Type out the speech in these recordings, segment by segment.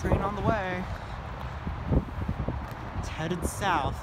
train on the way. It's headed south.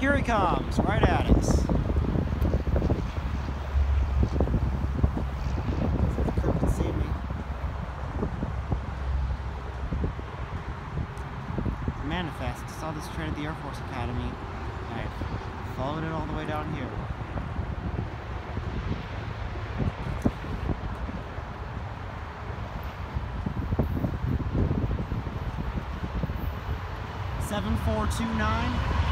Here he comes, right at us. Manifest. Saw this train at the Air Force Academy. I followed it all the way down here. Seven four two nine.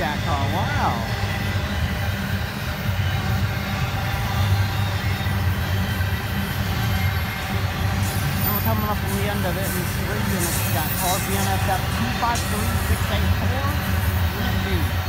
Stack car, wow. And coming up on the end of it, and three units stack car, BNSF 253684.